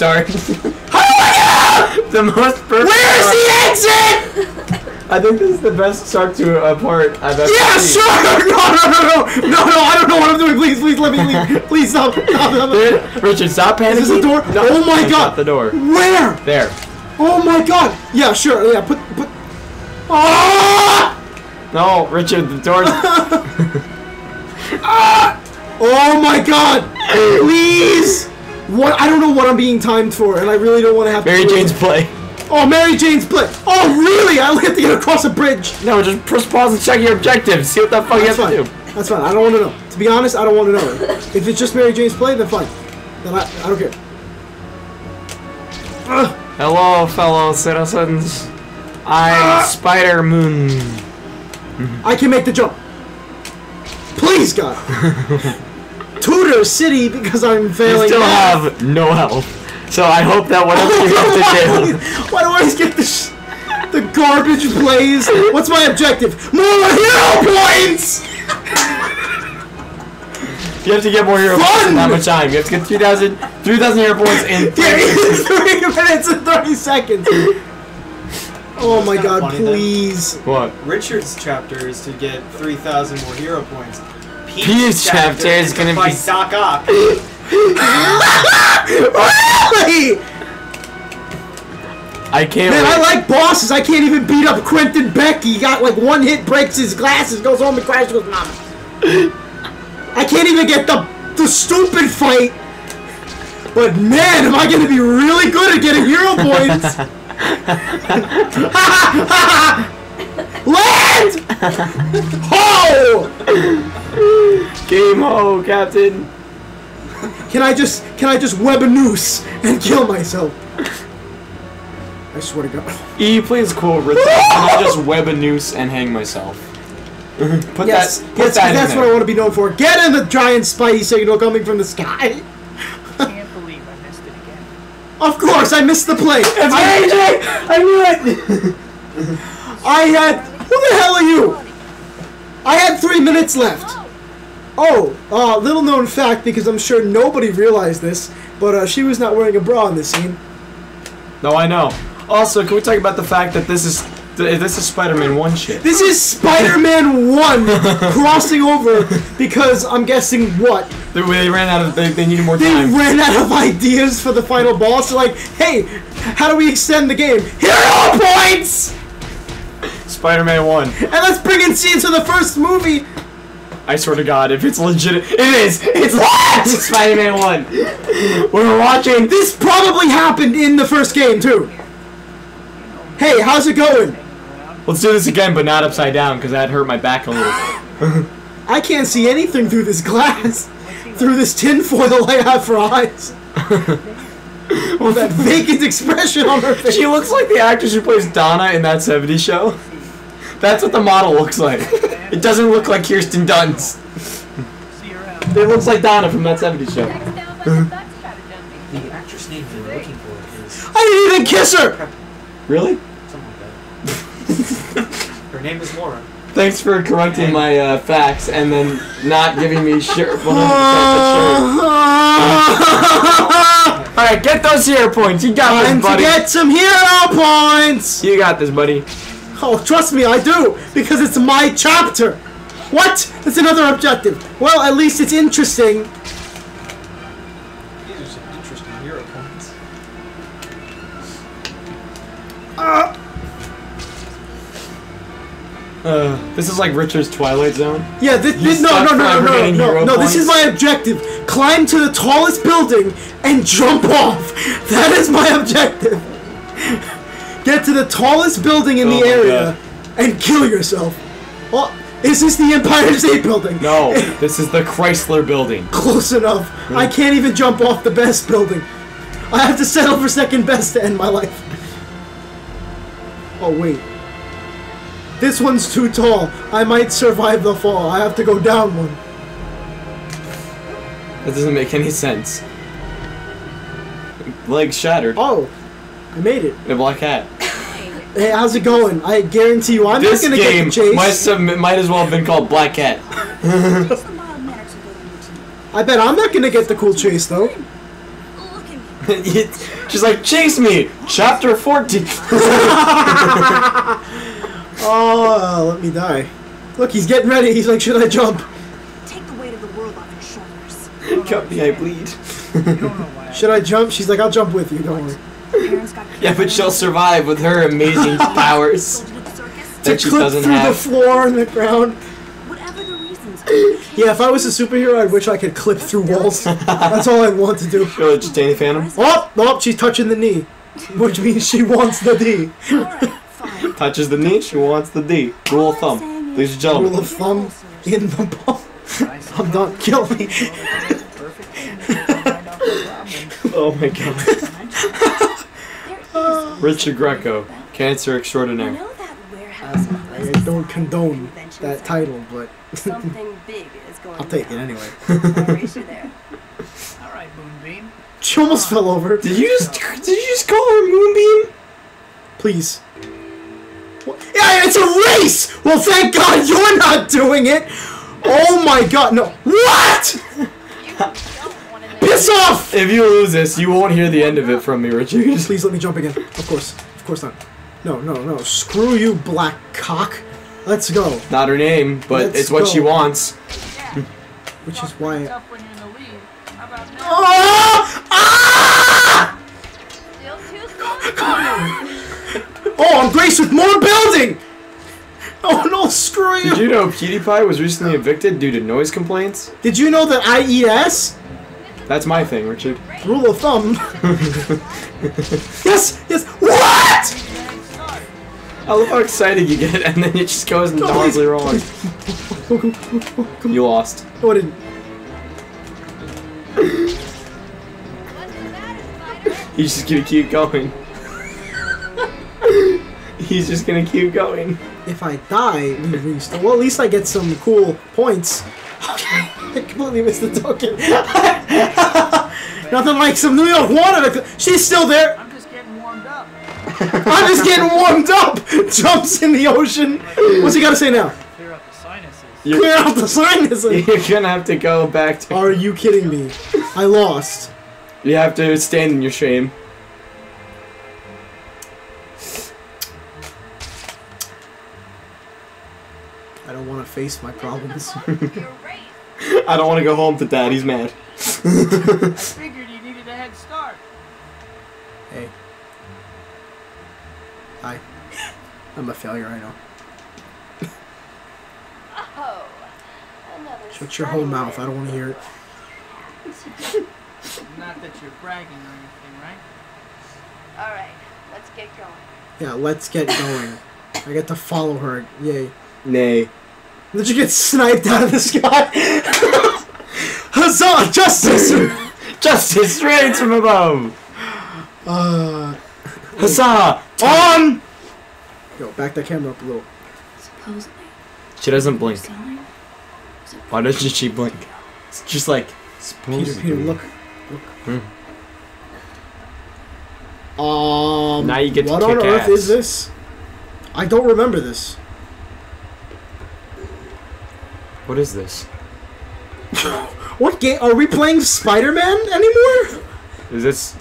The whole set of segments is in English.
start. How do I get out? the most perfect. Where's start. the exit? I think this is the best start to a part I've ever Yeah, seen. Yeah, sure. No, no, no, no, no, no. I don't know what I'm doing. Please, please, let me leave. Please stop. stop, stop. Dude, Richard, stop panicking. Is this the door? No, Oh my God. the door. Where? There. Oh my god! Yeah, sure. Yeah, put put. Ah! No, Richard, the door's. Oh my god! Please! What? I don't know what I'm being timed for, and I really don't want to have Mary to. Jane's play. Oh, Mary Jane's play. Oh, really? I only have to get across a bridge. No, just press pause and check your objectives. See what the fuck That's you have fine. to do. That's fine. I don't want to know. To be honest, I don't want to know. If it's just Mary Jane's play, then fine. Then I, I don't care. Ugh. Hello, fellow citizens. I'm ah! Spider Moon. I can make the jump. Please, God. Tudor City because I'm failing. You failing. still math. have no health. So I hope that whatever you have to do. Why do I always get the sh- the garbage plays? What's my objective? More hero points! You have to get more hero Fun! points in that much time. You have to get 3,000 3,000 hero points in Give me three minutes and 30 seconds. Oh my god, funny then. please. What? Richard's chapter is to get 3,000 more hero points. Pete's chapter is gonna be- Doc Ock. Really? I can't Man, wait. I like bosses. I can't even beat up Quentin Beck. He got like one hit, breaks his glasses, goes home and cries to his mama. I can't even get the the stupid fight. But man, am I gonna be really good at getting hero points? Land! Ho! Game ho, Captain. Can I just can I just web a noose and kill myself? I swear to God. E, please quote Richard. Can I just web a noose and hang myself? put Yes, that. Put yes, that in that's there. what I want to be known for. Get in the giant spidey signal coming from the sky. I can't believe I missed it again. Of course, I missed the play. I, I knew it. I had. The hell are you? I had three minutes left. Oh, uh, little known fact because I'm sure nobody realized this, but uh, she was not wearing a bra in this scene. No, I know. Also, can we talk about the fact that this is this is Spider-Man one shit? This is Spider-Man One crossing over because I'm guessing what They, they ran out of. They, they needed more they time. ran out of ideas for the final boss. They're like, hey, how do we extend the game? Hero points. Spider-Man one. And let's bring in scenes from the first movie. I swear to God, if it's legit, it is. It's it's Spider-Man one. We're watching. This probably happened in the first game too. Hey, how's it going? Let's do this again, but not upside down, because that hurt my back a little. I can't see anything through this glass, through this tinfoil I have for eyes. With that vacant expression on her face. She looks like the actress who plays Donna in that 70s show. That's what the model looks like. It doesn't look like Kirsten Dunst. See you around. It looks like Donna from that 70s show. The actress name you're looking for is I didn't even kiss her. Really? something like that. Her name is Laura. Thanks for correcting my uh, facts and then not giving me sure 100% sure. Alright, get those hero points. You got Time this, to buddy. get some hero points. You got this, buddy. Oh, trust me, I do, because it's my chapter. What? That's another objective. Well, at least it's interesting. These are some interesting hero points. Uh, this is like Richard's Twilight Zone. Yeah, this, this no, suck no, no, no, no, no, no. This is my objective: climb to the tallest building and jump off. That is my objective. Get to the tallest building in Oh the area and kill yourself. Oh, is this the Empire State Building? No, this is the Chrysler Building. Close enough. I hmm. can't even jump off the best building. I have to settle for second best to end my life. Oh wait. This one's too tall. I might survive the fall. I have to go down one. That doesn't make any sense. Legs shattered. Oh, I made it. The black hat. Hey, how's it going? I guarantee you, I'm this not gonna game get the chase. might, have- might as well have been called Black Cat. I bet I'm not gonna get the cool chase though. Look at me. She's like, chase me! Chapter 14! Oh, let me die. Look, he's getting ready. He's like, should I jump? Take the weight of the world off your shoulders. Cut me, I bleed. You don't know why. Should I jump? She's like, I'll jump with you. Don't worry. Parents got Yeah, but she'll survive with her amazing powers Go to the circus. To that she clip doesn't through the floor and the ground. Whatever the reasons. Yeah, if I was a superhero, I wish I could clip through walls. That's all I want to do. Go to Danny Phantom. Oh, oh, she's touching the knee, which means she wants the D. Alright, fine. Touches the knee, she wants the D. Rule of thumb. Ladies and Rule of thumb in the ball. I'm done. Kill me. Perfect. Find out the problem. Oh my god. There is Richard Greco, cancer You extraordinaire. know that warehouse um, I don't condone that title, but Something big is going I'll take it anyway. I'll race. All right, Moonbeam. She almost fell over. Did you just did you just call her Moonbeam? Please. What? Yeah, it's a race! Well, thank God you're not doing it! Oh my god, no. What? Piss off! If you lose this, you won't hear the end of it from me, Richard. Just please let me jump again. Of course. Of course not. No, no, no. Screw you, black cock. Let's go. Not her name, but Let's it's what she go. wants. Which is why. Tough when you're in the lead. How about now? Ah! Ah! Still too slow. Oh, I'm graced with more building! Oh no, screw you! Did you know PewDiePie was recently evicted due to noise complaints? Did you know that I eat ass? That's my thing, Richard. Rule of thumb. yes, yes. What? I love how excited you get, and then it just goes No, entirely wrong. You lost. No, I didn't. He's just gonna keep going. He's just gonna keep going. If I die, we restart. Well, at least I get some cool points. I completely missed the token. Nothing like some New York water. She's still there. I'm just getting warmed up. I'm just getting warmed up. Jumps in the ocean. What's he got to say now? Clear up the sinuses. You're, Clear out the sinuses. you're gonna have to go back to. Are you kidding me? I lost. You have to stand in your shame. I don't want to face my problems. I don't want to go home to dad. He's mad. I figured you needed a head start. hey. Hi. I'm a failure, I know. Oh, Shut your whole mouth. I don't want to hear it. Not that you're bragging or anything, right? All right, let's get going. Yeah, let's get going. I get to follow her. Yay. Nay. Did you get sniped out of the sky? Huzzah! Justice! Justice reigns from above. uh, Huzzah! On! yo, back that camera up a little. Supposedly, She doesn't blink. Why doesn't she blink? It's just like. Peter, Peter, look. Look. Um, Now you get to what on kick earth ass. is this? I don't remember this. What is this? What game? Are we playing Spider-Man anymore? Is this?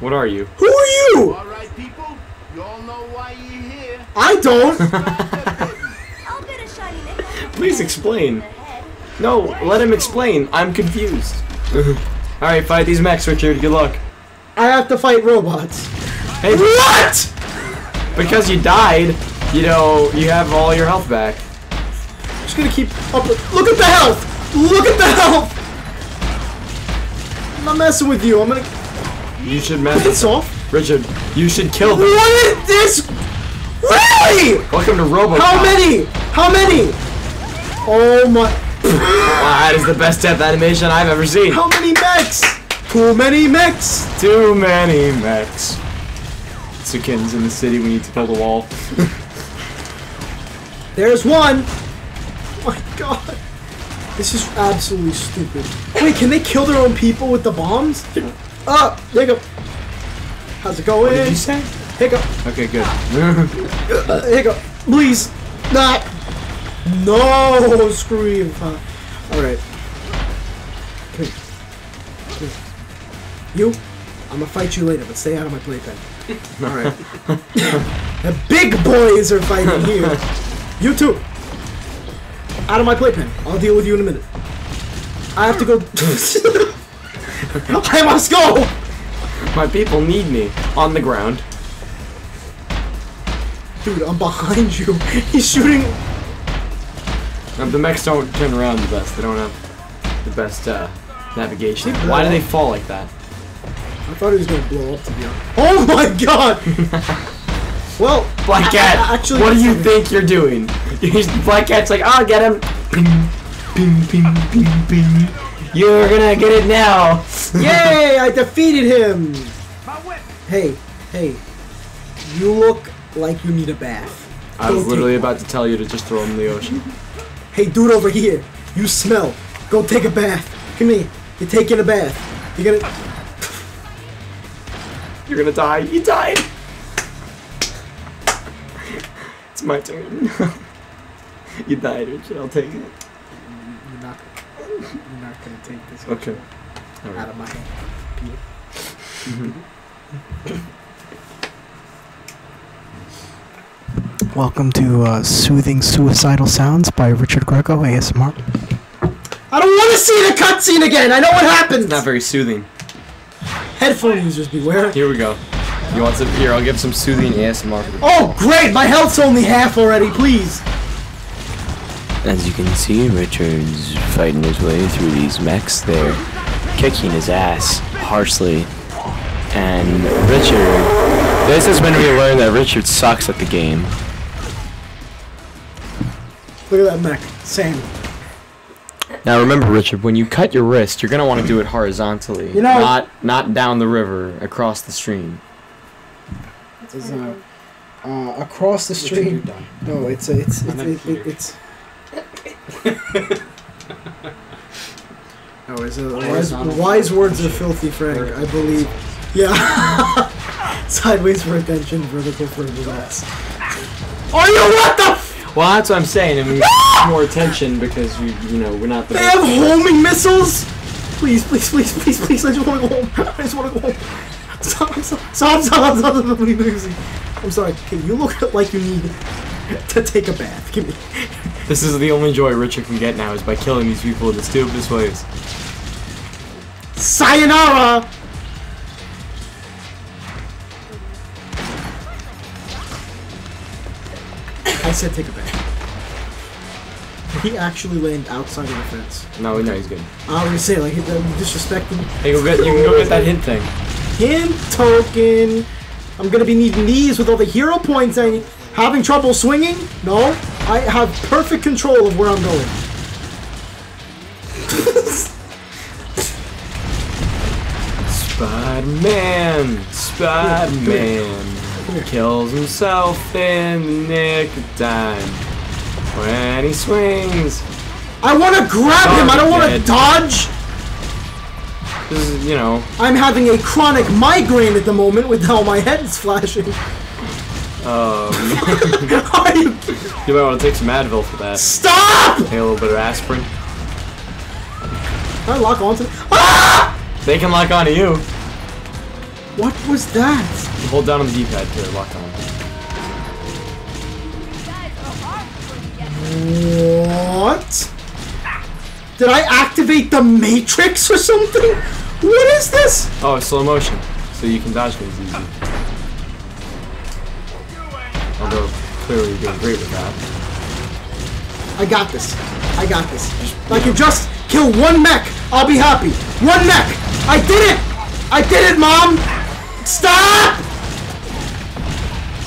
What are you? Who are you? Alright, people, you all know why you're here. I don't. I'll bet a shiny nickel. Please explain. No, let him explain. I'm confused. Alright, fight these mechs, Richard. Good luck. I have to fight robots. Hey, what? Because you died, you know, you have all your health back. Just gonna keep up. Look at the health. Look at the health. I'm not messing with you. I'm gonna You should mess piss off. Richard, you should kill them. What is this? Really? Welcome to Robocop. How many? How many? Oh my! Wow, that is the best death animation I've ever seen. How many mechs? Too many mechs. Too many mechs. Tsukins in the city, we need to build a wall. There's one. Oh god. This is absolutely stupid. Wait, can they kill their own people with the bombs? Ah, hiccup. How's it going? What did you say? Hiccup. Okay, good. Uh, hiccup. Please. Not. No, screw you. Uh, Alright. Come here. Come here. You? I'm gonna fight you later, but stay out of my playpen. Alright. the big boys are fighting here. You too. Out of my playpen. I'll deal with you in a minute. I have to go. I must go! My people need me on the ground. Dude, I'm behind you. He's shooting. Um, the mechs don't turn around the best. They don't have the best uh, navigation. Why do they fall like that? I thought he was gonna blow up to be honest. Oh my god! well, Black I- Cat, I- actually, what do you think you're doing? He's- Black Cat's like, I'll get him. Ping, ping, ping, ping, ping. You're gonna get it now. Yay! I defeated him! Hey, hey. You look like you need a bath. I was literally about to tell you to just throw him in the ocean. Hey, dude over here. You smell. Go take a bath. Come here. You're taking a bath. You're gonna. You're gonna die. You died. My turn. you died, Richard. I'll take it. You're not. You're not gonna take this Okay. out of my hand. Peter. Welcome to uh, Soothing Suicidal Sounds by Richard Greco ASMR. I don't want to see the cutscene again. I know what happens. Not very soothing. Headphone users beware. Here we go. You want some? Here, I'll give some soothing ASMR. For Oh, great! My health's only half already. Please. As you can see, Richard's fighting his way through these mechs. They're kicking his ass harshly. And Richard, this is when we learn that Richard sucks at the game. Look at that mech. Same. Now remember, Richard, when you cut your wrist, you're gonna want to do it horizontally, You know- not not down the river across the stream. It's uh, uh, across the stream. No, it's a, it's it's meant it, it, it's. No, it's a wise, wise words of filthy Frank. I believe. Yeah. Sideways for attention, vertical for results. Are you what the? F- Well, that's what I'm saying. I mean, more attention because we, you know, we're not the. they have homing missiles. Please, please, please, please, please! I just want to go home. I just want to go home. Please. I'm sorry. Okay, you look like you need to take a bath. Give me. This is the only joy Richard can get now is by killing these people in the stupidest ways. Sayonara! I said take a bath. He actually landed outside of the fence. No, no, he's good. I was gonna say, like, he- uh, disrespecting. Hey, go get. You can go get that hint thing. Hint token! I'm gonna be needing these with all the hero points I need. Having trouble swinging? No. I have perfect control of where I'm going. Spider-Man, Spider-Man kills himself in the nick of time when he swings. I wanna grab him! I don't wanna Dead. dodge! This is, you know, I'm having a chronic migraine at the moment with how my head's flashing. um, you you might want to take some Advil for that. Stop! Take a little bit of aspirin. Can I lock onto Ah! They can lock onto you. What was that? Hold down on the D-pad to lock on. What? Did I activate the Matrix or something? What is this? Oh, it's slow motion, so you can dodge things easy. Although clearly you're doing great with that. I got this. I got this. If I can just kill one mech, I'll be happy. One mech! I did it! I did it, Mom! Stop!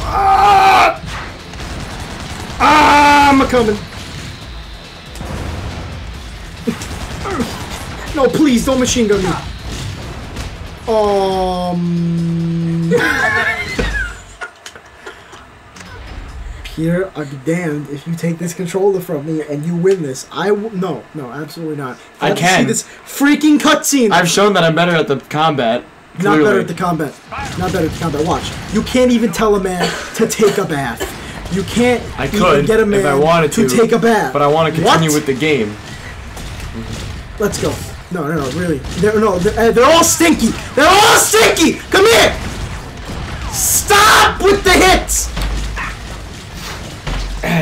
Ah! Ah, I'm coming. No, please, don't machine gun me. Um. Peter, I'd be damned if you take this controller from me and you win this. I w- no, no, absolutely not. If I have can. see this freaking cutscene. I've shown that I'm better at the combat. Not clearly. better at the combat. Not better at the combat. Watch. You can't even tell a man to take a bath. You can't I even could get a man if I wanted to, take a bath. but I want to continue What? with the game. Let's go. No, no, no, really. They're, no, they're, uh, they're all stinky. They're all stinky. Come here. Stop with the hits.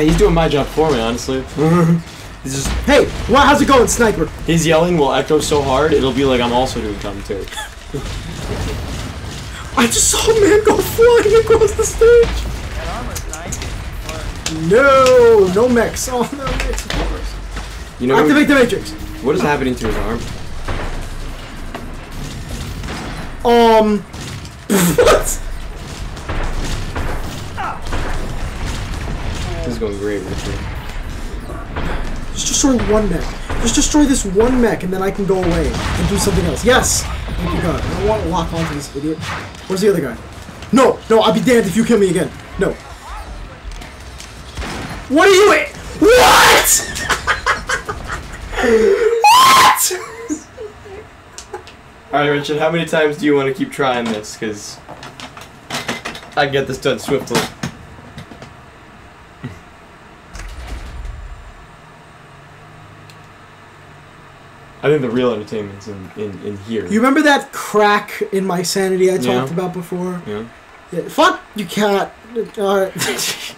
He's doing my job for me, honestly. He's just Hey, well, how's it going, sniper? his yelling will echo so hard it'll be like I'm also doing commentary. I just saw a man go flying across the stage. That armor's nice. No, no mechs. Oh, no mechs, of course. You know Activate the matrix. what is happening to his arm? Um, what? This is going great, with Richard. Just destroy one mech. Just destroy this one mech, and then I can go away and do something else. Yes. Thank you, God. I don't want to lock onto this idiot. Where's the other guy? No, no. I'll be damned if you kill me again. No. What are you? what? Alright, Richard, how many times do you want to keep trying this? Because I can get this done swiftly. I think the real entertainment's in, in, in here. You remember that crack in my sanity I Yeah. talked about before? Yeah. Yeah, fuck you can't. Alright.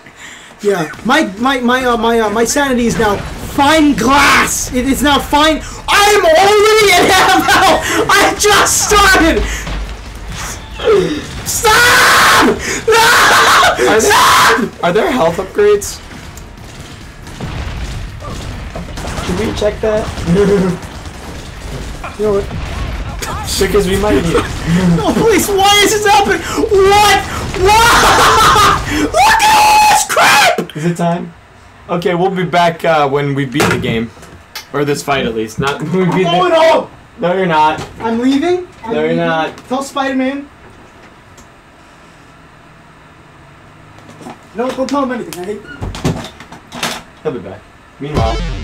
yeah. My my my uh, my uh, my sanity is now fine glass. It is now fine. I'm at half health. I just started. Stop! No! Are Stop! there, are there health upgrades? Can we check that? You know what? Because we might need it. No, please. Why is this happening? What? What? Look at all this crap! Is it time? Okay, we'll be back uh, when we beat the game. Or this fight, at least. Not when we beat I'm going the... home. No, you're not. I'm leaving. I'm No, you're leaving. not. Tell Spider-Man. No, don't tell him anything. I hate. He'll be back. Meanwhile...